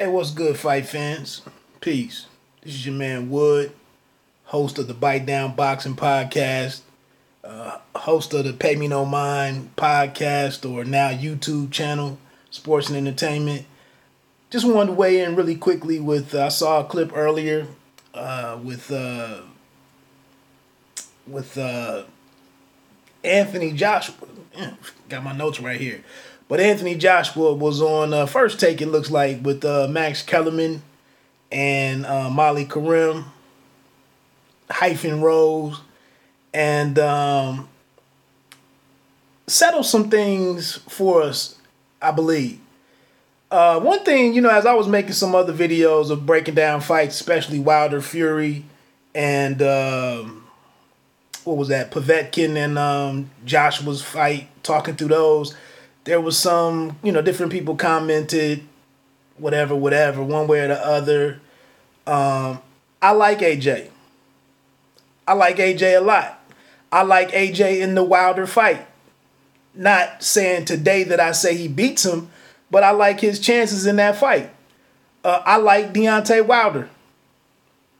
Hey, what's good, fight fans? Peace. This is your man Wood, host of the Bite Down Boxing Podcast, uh, host of the Pay Me No Mind podcast, or now YouTube channel, Sports and Entertainment. Just wanted to weigh in really quickly with uh, I saw a clip earlier uh, with uh, with uh, Anthony Joshua. Got my notes right here. But Anthony Joshua was on uh, first take. It looks like with uh, Max Kellerman and uh, Molly Qerim, hyphen Rose, and um, settle some things for us. I believe. Uh, one thing, you know, as I was making some other videos of breaking down fights, especially Wilder Fury and um, what was that, Povetkin and um, Joshua's fight, talking through those there was some, you know, different people commented, whatever, whatever, one way or the other. Um, I like AJ. I like AJ a lot. I like AJ in the Wilder fight. Not saying today that I say he beats him, but I like his chances in that fight. Uh, I like Deontay Wilder.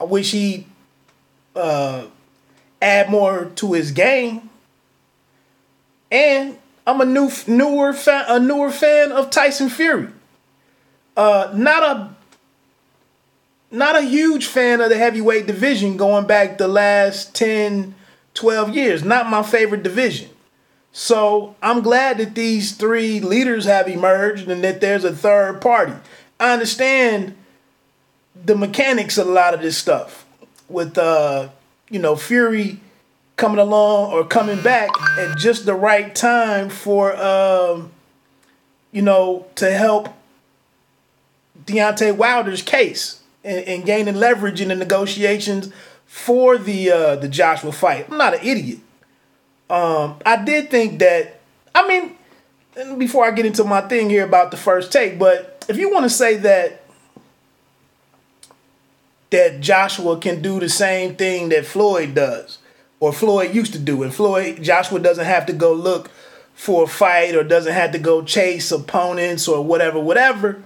I wish he uh, add more to his game. And I'm a new newer fan, a newer fan of Tyson Fury. Uh, not a not a huge fan of the heavyweight division going back the last 10, 12 years. Not my favorite division. So I'm glad that these three leaders have emerged and that there's a third party. I understand the mechanics of a lot of this stuff with uh, you know, Fury coming along or coming back at just the right time for um, you know to help Deontay Wilder's case and, and gaining leverage in the negotiations for the uh, the Joshua fight. I'm not an idiot. Um, I did think that. I mean, before I get into my thing here about the first take, but if you want to say that that Joshua can do the same thing that Floyd does, or Floyd used to do. And Floyd, Joshua doesn't have to go look for a fight or doesn't have to go chase opponents or whatever, whatever.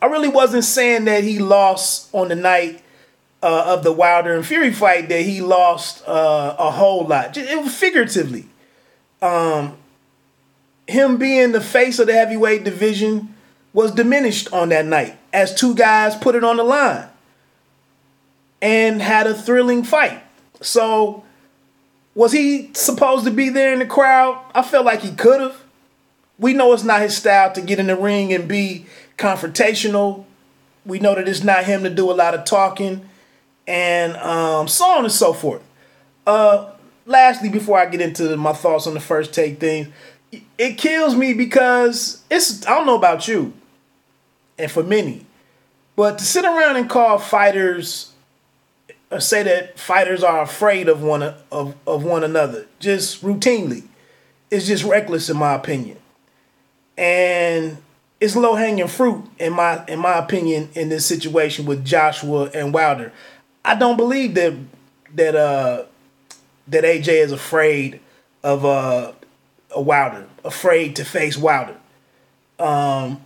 I really wasn't saying that he lost on the night uh, of the Wilder and Fury fight, that he lost uh, a whole lot. It was figuratively. Um, him being the face of the heavyweight division was diminished on that night as two guys put it on the line and had a thrilling fight. So was he supposed to be there in the crowd? I felt like he could have. We know it's not his style to get in the ring and be confrontational. We know that it's not him to do a lot of talking and um, so on and so forth. Uh, lastly, before I get into my thoughts on the first take thing, it kills me because it's, I don't know about you and for many, but to sit around and call fighters say that fighters are afraid of one of, of one another just routinely. It's just reckless in my opinion. And it's low hanging fruit in my in my opinion in this situation with Joshua and Wilder. I don't believe that that uh that AJ is afraid of uh a Wilder afraid to face Wilder. Um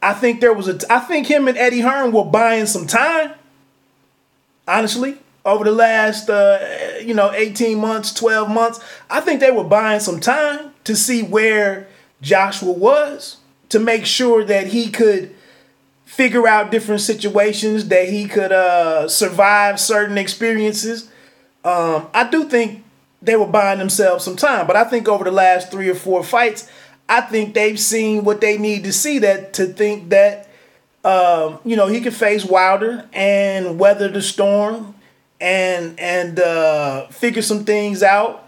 I think there was a I think him and Eddie Hearn were buying some time honestly, over the last uh, you know 18 months, 12 months, I think they were buying some time to see where Joshua was to make sure that he could figure out different situations, that he could uh, survive certain experiences. Um, I do think they were buying themselves some time, but I think over the last three or four fights, I think they've seen what they need to see that to think that um, you know, he could face Wilder and weather the storm and and uh, figure some things out.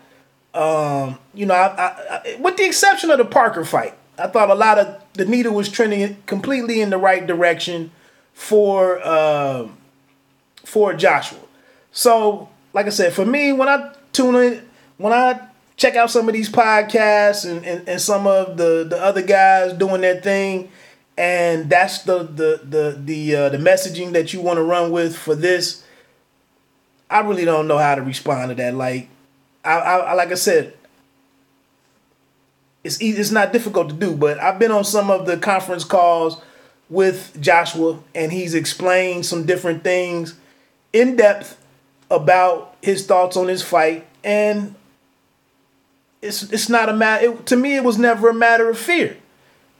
Um, you know, I, I, I, with the exception of the Parker fight, I thought a lot of the needle was trending completely in the right direction for uh, for Joshua. So, like I said, for me, when I tune in, when I check out some of these podcasts and, and, and some of the, the other guys doing their thing, and that's the the the the uh, the messaging that you want to run with for this. I really don't know how to respond to that. Like, I, I like I said, it's easy, it's not difficult to do. But I've been on some of the conference calls with Joshua, and he's explained some different things in depth about his thoughts on his fight, and it's it's not a matter. to me, it was never a matter of fear.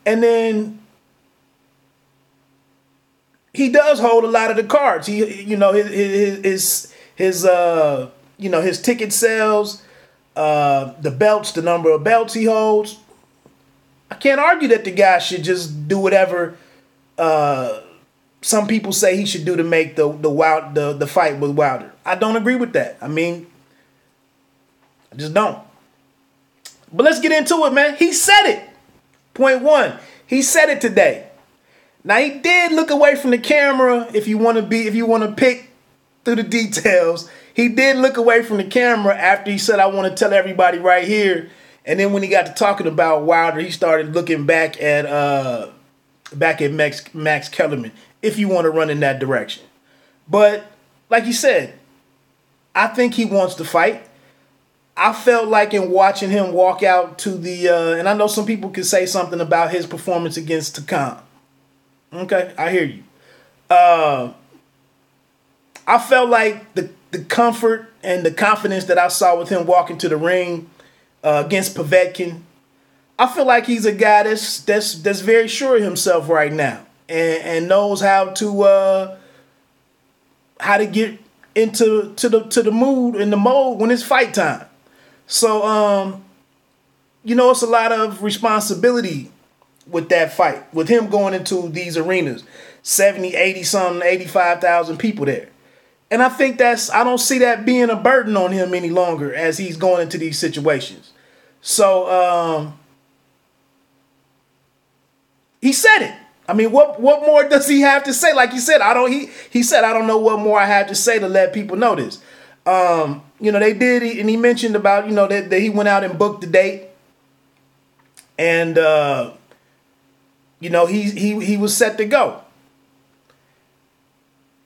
And then he does hold a lot of the cards. He, you know, his his his, his uh, you know, his ticket sales, uh, the belts, the number of belts he holds. I can't argue that the guy should just do whatever uh, some people say he should do to make the the wild the, the fight with Wilder. I don't agree with that. I mean, I just don't. But let's get into it, man. He said it. Point one. He said it today. Now he did look away from the camera. If you want to be, if you want to pick through the details, he did look away from the camera after he said, "I want to tell everybody right here." And then when he got to talking about Wilder, he started looking back at uh back at Max Max Kellerman. If you want to run in that direction, but like you said, I think he wants to fight. I felt like in watching him walk out to the, uh, and I know some people can say something about his performance against Takam. Okay, I hear you. Uh, I felt like the the comfort and the confidence that I saw with him walking to the ring uh, against Povetkin. I feel like he's a guy that's that's that's very sure of himself right now and, and knows how to uh, how to get into to the to the mood and the mode when it's fight time. So um, you know, it's a lot of responsibility with that fight, with him going into these arenas, 70, 80 something, 85,000 people there. And I think that's, I don't see that being a burden on him any longer as he's going into these situations. So, um, he said it. I mean, what what more does he have to say? Like you said, I don't. He he said, I don't know what more I have to say to let people know this. Um, you know, they did, and he mentioned about you know that, that he went out and booked the date, and uh, you know, he he he was set to go.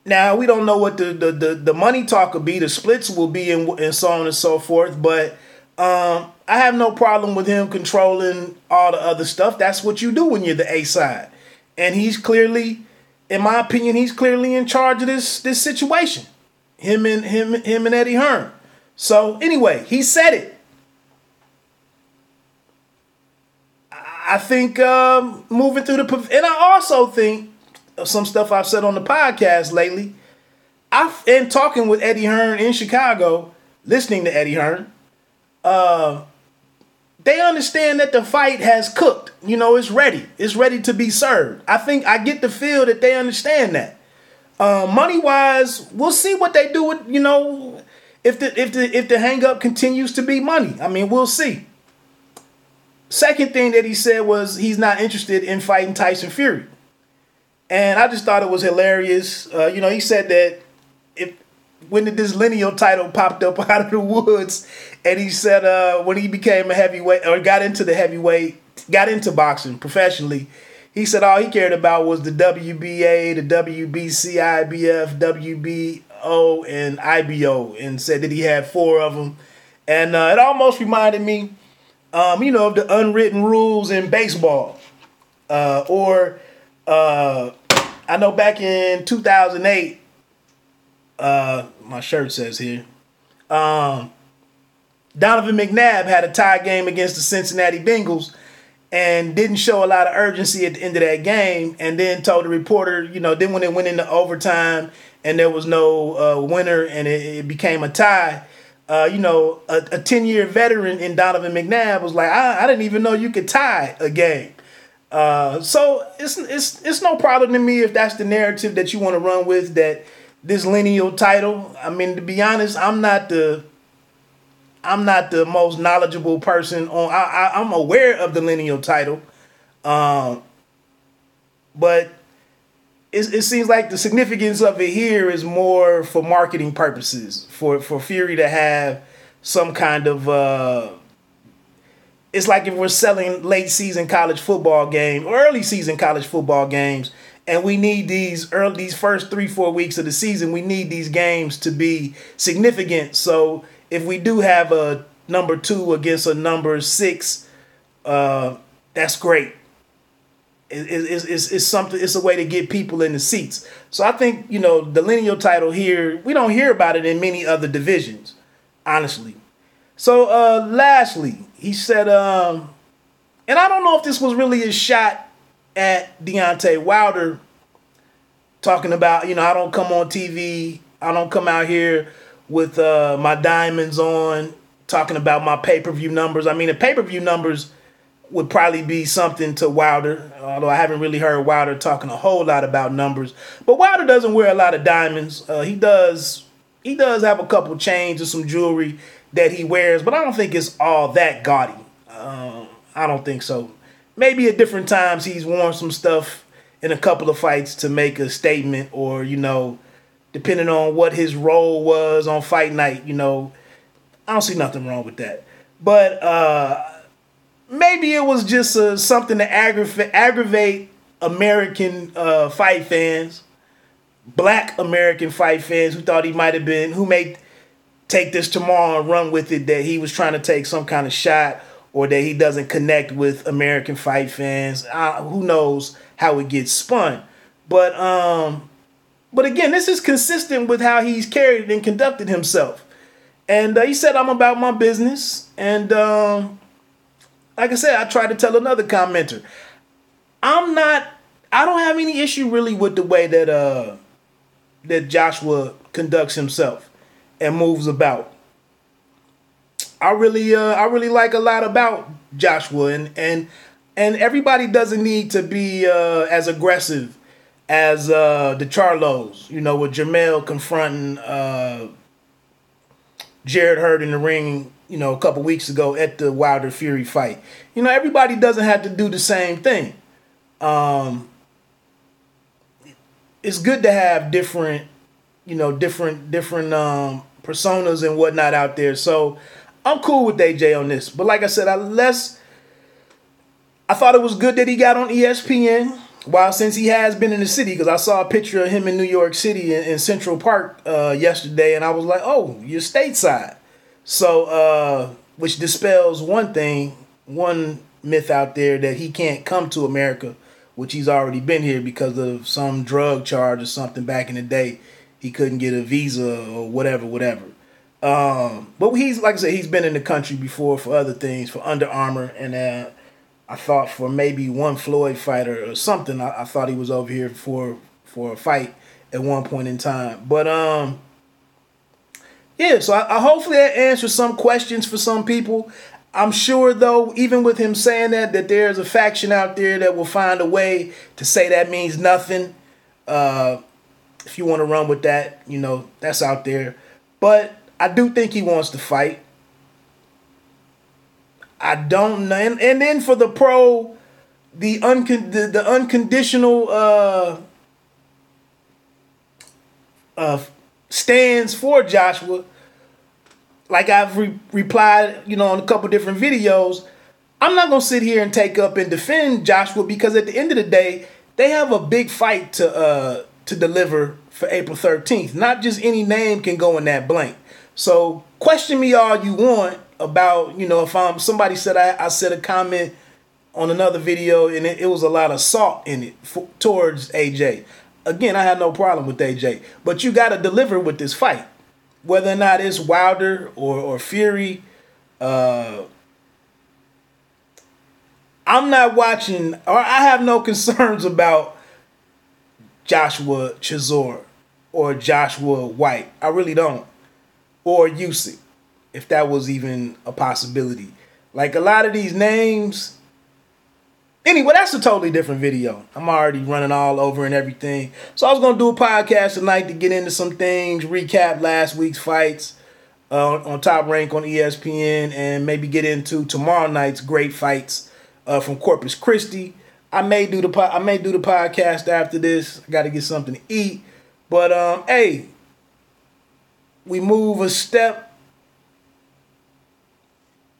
Now we don't know what the the the, the money talk will be, the splits will be, and, and so on and so forth. But um, I have no problem with him controlling all the other stuff. That's what you do when you're the A side, and he's clearly, in my opinion, he's clearly in charge of this this situation. Him and him him and Eddie Hearn. So anyway, he said it. I think um, moving through the and I also think some stuff I've said on the podcast lately. I've and talking with Eddie Hearn in Chicago, listening to Eddie Hearn, uh, they understand that the fight has cooked. You know, it's ready. It's ready to be served. I think I get the feel that they understand that. Uh, money wise, we'll see what they do with you know if the if the if the hang up continues to be money. I mean, we'll see. Second thing that he said was he's not interested in fighting Tyson Fury. And I just thought it was hilarious. Uh, you know, he said that if when this lineal title popped up out of the woods, and he said uh, when he became a heavyweight or got into the heavyweight, got into boxing professionally, he said all he cared about was the WBA, the WBC, IBF, WBO, and IBO, and said that he had four of them. And uh, it almost reminded me um, you know, the unwritten rules in baseball. Uh, or uh, I know back in 2008, uh, my shirt says here, um, Donovan McNabb had a tie game against the Cincinnati Bengals and didn't show a lot of urgency at the end of that game and then told the reporter, you know, then when it went into overtime and there was no uh, winner and it, it became a tie, uh, you know, a 10 year veteran in Donovan McNabb was like, I, I, didn't even know you could tie a game. Uh, so it's, it's, it's no problem to me if that's the narrative that you want to run with that this lineal title. I mean, to be honest, I'm not the, I'm not the most knowledgeable person on, I, I, am aware of the lineal title. Um, but it, it seems like the significance of it here is more for marketing purposes, for for Fury to have some kind of. Uh, it's like if we're selling late season college football game or early season college football games, and we need these early these first three four weeks of the season. We need these games to be significant. So if we do have a number two against a number six, uh, that's great. Is, is, is something it's a way to get people in the seats. So i think you know the lineal title here we don't hear about it in many other divisions honestly. So uh lastly he said um and i don't know if this was really a shot at Deontay Wilder talking about you know i don't come on tv i don't come out here with uh my diamonds on talking about my pay-per-view numbers. I mean the pay-per-view numbers would probably be something to Wilder, although I haven't really heard Wilder talking a whole lot about numbers. But Wilder doesn't wear a lot of diamonds. Uh, he does he does have a couple chains and some jewelry that he wears, but I don't think it's all that gaudy. Um, I don't think so. Maybe at different times he's worn some stuff in a couple of fights to make a statement, or you know, depending on what his role was on fight night. You know, I don't see nothing wrong with that. But uh, maybe it was just uh, something to aggravate aggravate American uh, fight fans, black American fight fans who thought he might have been who may take this tomorrow and run with it that he was trying to take some kind of shot or that he doesn't connect with American fight fans. Who knows how it gets spun, but um, but again, this is consistent with how he's carried and conducted himself. And uh, he said, "I'm about my business," and um, like I said, I tried to tell another commenter. I'm not I don't have any issue really with the way that uh that Joshua conducts himself and moves about. I really uh I really like a lot about Joshua and and and everybody doesn't need to be uh as aggressive as uh the Charlos, you know, with Jermell confronting uh Jarrett Hurd in the ring you know, a couple weeks ago at the Wilder Fury fight. You know, everybody doesn't have to do the same thing. Um, it's good to have different, you know, different different um, personas and whatnot out there. So I'm cool with AJ on this. But like I said, I less. I thought it was good that he got on ESPN. While since he has been in the city, because I saw a picture of him in New York City in, in Central Park uh, yesterday, and I was like, "Oh, you're stateside." So, uh, which dispels one thing, one myth out there that he can't come to America, which he's already been here because of some drug charge or something back in the day. He couldn't get a visa or whatever, whatever. Um, but he's like I said, he's been in the country before for other things, for Under Armour, and uh, I thought for maybe one Floyd fighter or something. I, I thought he was over here for for a fight at one point in time. But um, yeah, so I, I hopefully that answers some questions for some people. I'm sure though, even with him saying that, that there's a faction out there that will find a way to say that means nothing. Uh, if you want to run with that, you know, that's out there. But I do think he wants to fight. I don't know. And, and then for the pro, the uncon the, the unconditional uh uh stands for Joshua, like I've re- replied, you know, on a couple different videos, I'm not gonna sit here and take up and defend Joshua because at the end of the day, they have a big fight to uh to deliver for April 13th. Not just any name can go in that blank. So question me all you want about, you know, if I'm somebody said I, I said a comment on another video and it, it was a lot of salt in it for, towards AJ. Again, I had no problem with AJ, but you got to deliver with this fight, whether or not it's Wilder or or Fury. Uh, I'm not watching, or I have no concerns about Joshua Chisora or Joshua Whyte. I really don't, or Usyk, if that was even a possibility. Like a lot of these names, Anyway, that's a totally different video. I'm already running all over and everything. So I was gonna do a podcast tonight to get into some things, recap last week's fights uh, on Top Rank on ESPN, and maybe get into tomorrow night's great fights uh, from Corpus Christi. I may do the po- I may do the podcast after this. I got to get something to eat, but um, hey, we move a step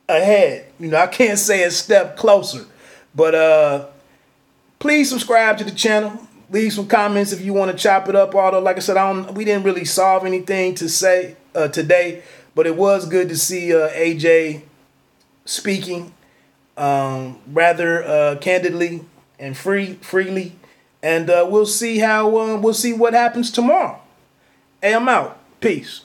ahead. You know, I can't say a step closer but uh, please subscribe to the channel. Leave some comments if you want to chop it up. Although, like I said, I don't, we didn't really solve anything to say uh, today, but it was good to see uh, AJ speaking um, rather uh, candidly and free freely, and uh, we'll see how uh, we'll see what happens tomorrow. Hey, I'm out. Peace.